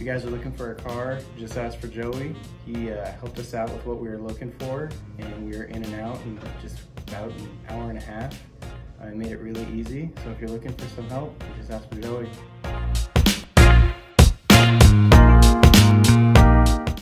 you guys are looking for a car, just ask for Joey. He uh, helped us out with what we were looking for, and we were in and out in just about an hour and a half. Uh, I made it really easy, so if you're looking for some help, just ask for Joey.